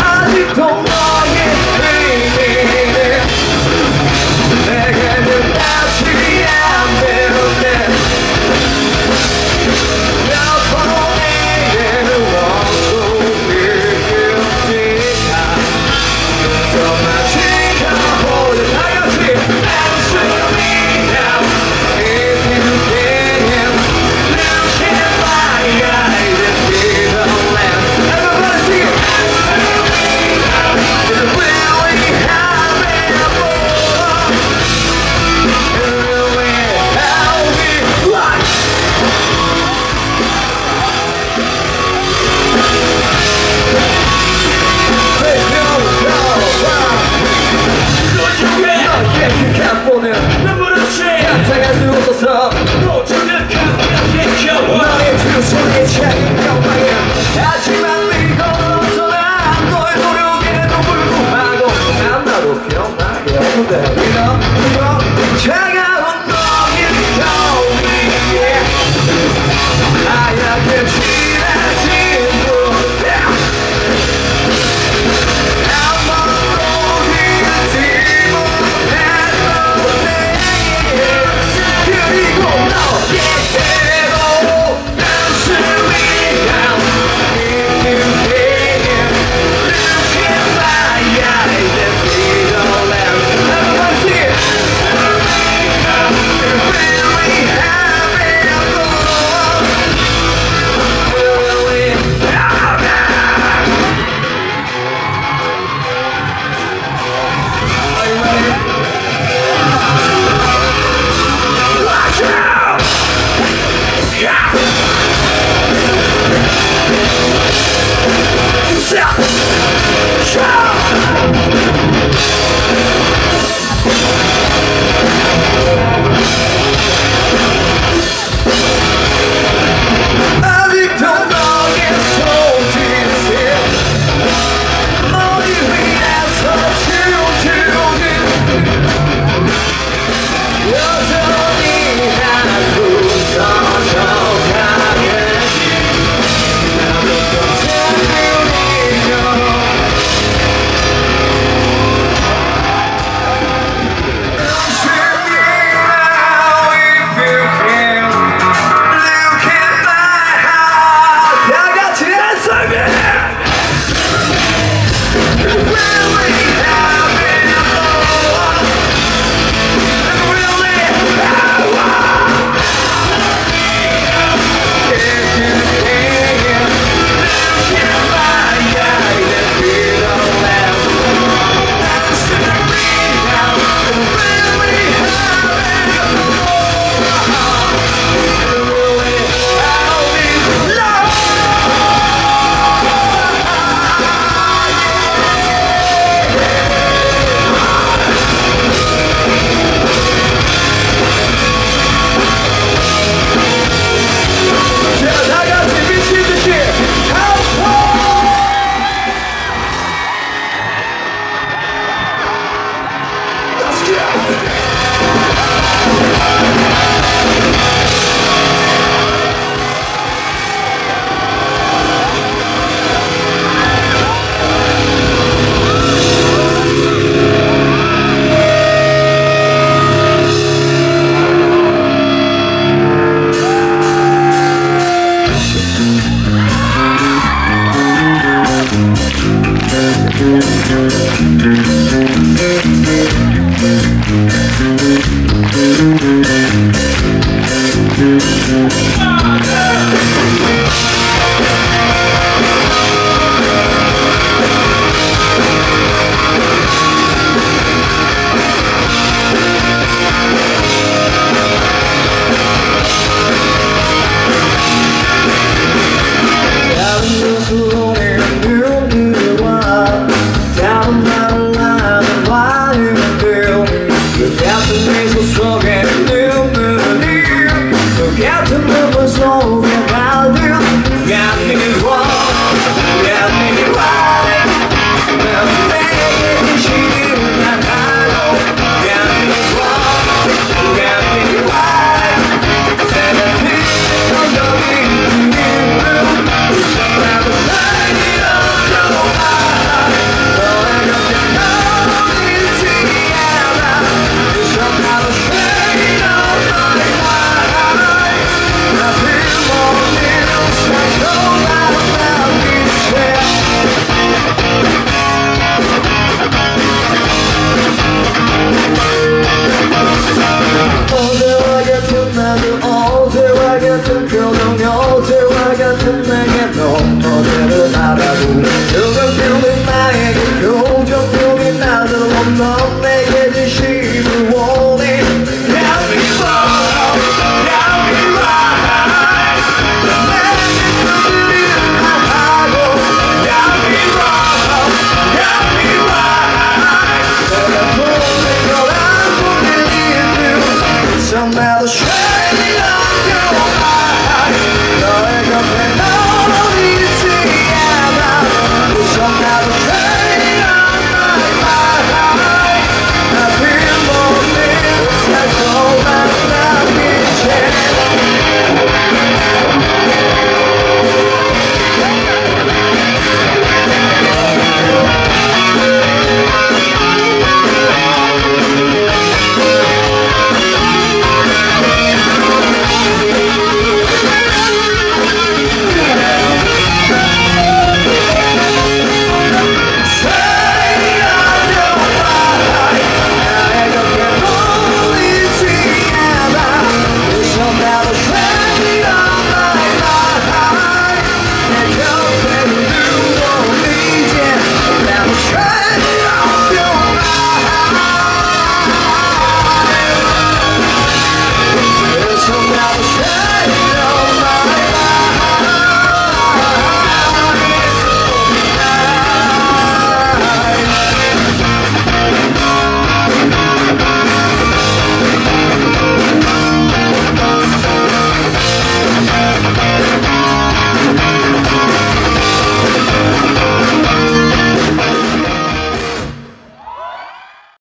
I don't know you. feel good, girl, don't